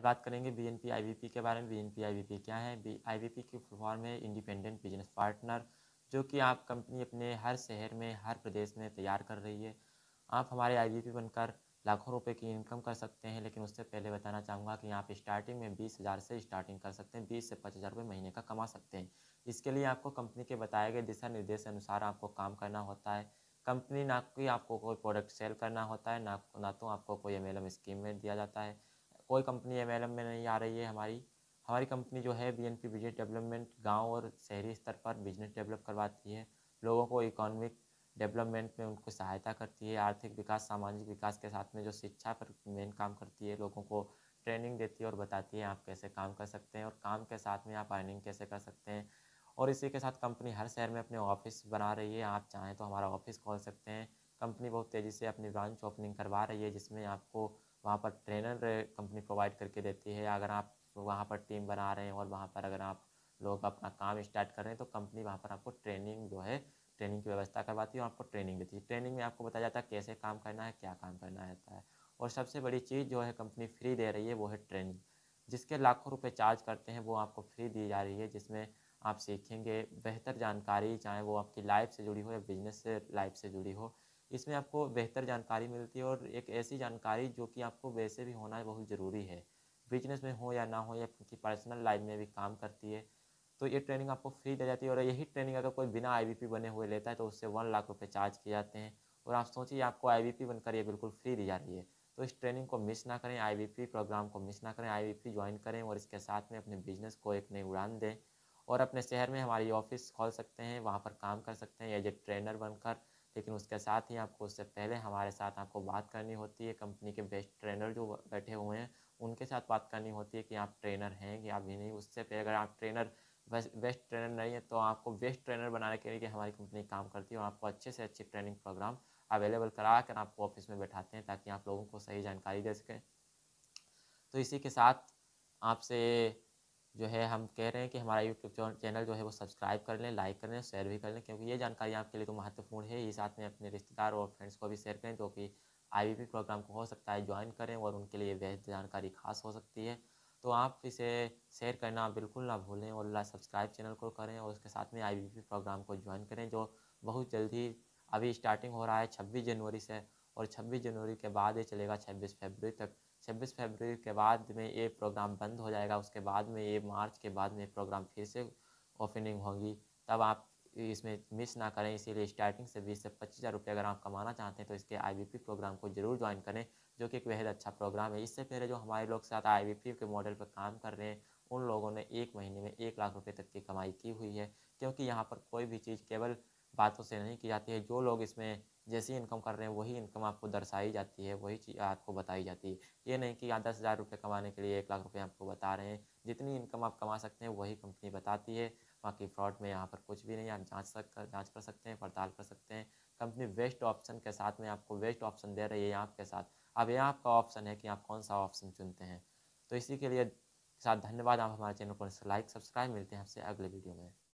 आज बात करेंगे B N P I B P के बारे में। B N P I B P क्या है? बी आई बी पी की फॉर्म है इंडिपेंडेंट बिज़नेस पार्टनर जो कि आप कंपनी अपने हर शहर में, हर प्रदेश में तैयार कर रही है। आप हमारे आई बी पी बनकर लाखों रुपए की इनकम कर सकते हैं, लेकिन उससे पहले बताना चाहूँगा कि आप स्टार्टिंग में बीस हज़ार से स्टार्टिंग कर सकते हैं, बीस से पच्चीस हज़ार रुपये महीने का कमा सकते हैं। इसके लिए आपको कंपनी के बताए गए दिशा निर्देश अनुसार आपको काम करना होता है। कंपनी ना कि आपको कोई प्रोडक्ट सेल करना होता है, ना ना तो आपको कोई एमएलएम स्कीम में दिया जाता है। कोई कंपनी एमएलएम में नहीं आ रही है हमारी। हमारी कंपनी जो है B N P business development गाँव और शहरी स्तर पर बिज़नेस डेवलप करवाती है। लोगों को इकोनॉमिक डेवलपमेंट में उनको सहायता करती है, आर्थिक विकास, सामाजिक विकास के साथ में जो शिक्षा पर मेन काम करती है, लोगों को ट्रेनिंग देती है और बताती है आप कैसे काम कर सकते हैं और काम के साथ में आप अर्निंग कैसे कर सकते हैं। और इसी के साथ कंपनी हर शहर में अपने ऑफ़िस बना रही है। आप चाहें तो हमारा ऑफ़िस खोल सकते हैं। कंपनी बहुत तेज़ी से अपनी ब्रांच ओपनिंग करवा रही है, जिसमें आपको वहाँ पर ट्रेनर कंपनी प्रोवाइड करके देती है। अगर आप वहाँ पर टीम बना रहे हैं और वहाँ पर अगर आप लोग अपना काम स्टार्ट कर रहे हैं तो कंपनी वहाँ पर आपको ट्रेनिंग जो है, ट्रेनिंग की व्यवस्था करवाती है और आपको ट्रेनिंग देती है। ट्रेनिंग में आपको बताया जाता है कैसे काम करना है, क्या काम करना रहता है। और सबसे बड़ी चीज़ जो है कंपनी फ्री दे रही है, वो है ट्रेनिंग। जिसके लाखों रुपए चार्ज करते हैं, वो आपको फ्री दी जा रही है, जिसमें आप सीखेंगे बेहतर जानकारी, चाहे वो आपकी लाइफ से जुड़ी हो या बिज़नेस से, लाइफ से जुड़ी हो। इसमें आपको बेहतर जानकारी मिलती है और एक ऐसी जानकारी जो कि आपको वैसे भी होना बहुत ज़रूरी है। बिज़नेस में हो या ना हो या किसी पर्सनल लाइफ में भी काम करती है तो ये ट्रेनिंग आपको फ्री दी जाती है और यही ट्रेनिंग अगर कोई बिना आईवीपी बने हुए लेता है तो उससे वन लाख रुपये चार्ज किए जाते हैं और आप सोचिए आपको आई बनकर ये बिल्कुल फ्री दी जा रही है। तो इस ट्रेनिंग को मिस ना करें आईवीपी प्रोग्राम को मिस ना करें आईवीपी ज्वाइन करें और इसके साथ में अपने बिज़नेस को एक नई उड़ान दें और अपने शहर में हमारी ऑफ़िस खोल सकते हैं, वहाँ पर काम कर सकते हैं एज ए ट्रेनर बनकर लेकिन उसके साथ ही आपको उससे पहले हमारे साथ आपको बात करनी होती है कंपनी के बेस्ट ट्रेनर जो बैठे हुए हैं, उनके साथ बात करनी होती है कि आप ट्रेनर हैं कि आप भी नहीं, उससे पहले अगर आप ट्रेनर बेस्ट ट्रेनर नहीं है तो आपको बेस्ट ट्रेनर बनाने के लिए हमारी कंपनी काम करती है और आपको अच्छे से अच्छे ट्रेनिंग प्रोग्राम अवेलेबल करा कर आपको ऑफ़िस में बैठाते हैं ताकि आप लोगों को सही जानकारी दे सकें। तो इसी के साथ आपसे जो है, हम कह रहे हैं कि हमारा यूट्यूब चैनल जो है, वो सब्सक्राइब कर लें लाइक कर लें शेयर भी कर लें, क्योंकि ये जानकारी आपके लिए तो महत्वपूर्ण है। ही साथ में अपने रिश्तेदार और फ्रेंड्स को भी शेयर करें जो कि आई प्रोग्राम को हो सकता है ज्वाइन करें और उनके लिए बेहद जानकारी खास हो सकती है। तो आप इसे शेयर करना बिल्कुल ना भूलें और सब्सक्राइब चैनल को करें और उसके साथ में आई प्रोग्राम को ज्वाइन करें, जो बहुत जल्दी अभी स्टार्टिंग हो रहा है, छब्बीस जनवरी से और छब्बीस जनवरी के बाद ये चलेगा छब्बीस फरवरी तक। छब्बीस फरवरी के बाद में ये प्रोग्राम बंद हो जाएगा, उसके बाद में ये मार्च के बाद में प्रोग्राम फिर से ओपनिंग होगी। तब आप इसमें मिस ना करें, इसीलिए स्टार्टिंग से बीस से पच्चीस हज़ार रुपये अगर आप कमाना चाहते हैं तो इसके आईवीपी प्रोग्राम को ज़रूर ज्वाइन करें, जो कि एक बेहद अच्छा प्रोग्राम है। इससे पहले जो हमारे लोग साथ आईवीपी के मॉडल पर काम कर रहे हैं, उन लोगों ने एक महीने में एक लाख रुपये तक की कमाई की हुई है, क्योंकि यहाँ पर कोई भी चीज़ केवल बातों से नहीं की जाती है। जो लोग इसमें जैसी इनकम कर रहे हैं, वही इनकम आपको दर्शाई जाती है, वही चीज़ आपको बताई जाती है। ये नहीं कि आप दस हज़ार रुपये कमाने के लिए एक लाख रुपये आपको बता रहे हैं। जितनी इनकम आप कमा सकते हैं, वही कंपनी बताती है। बाकी फ्रॉड में यहाँ पर कुछ भी नहीं, आप जाँच सक, जाँच कर सकते हैं, पड़ताल कर सकते हैं। कंपनी वेस्ट ऑप्शन के साथ में आपको वेस्ट ऑप्शन दे रही है यहाँ आपके साथ। अब यहाँ आपका ऑप्शन है कि आप कौन सा ऑप्शन चुनते हैं। तो इसी के लिए साथ धन्यवाद। आप हमारे चैनल को लाइक सब्सक्राइब मिलते हैं आपसे अगले वीडियो में।